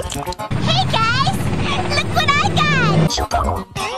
Hey guys! Look what I got!